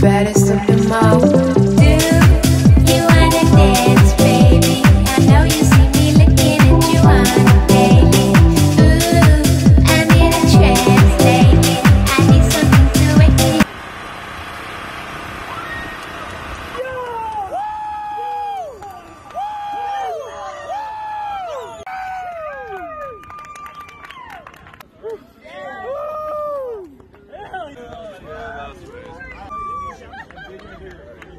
baddest Woo!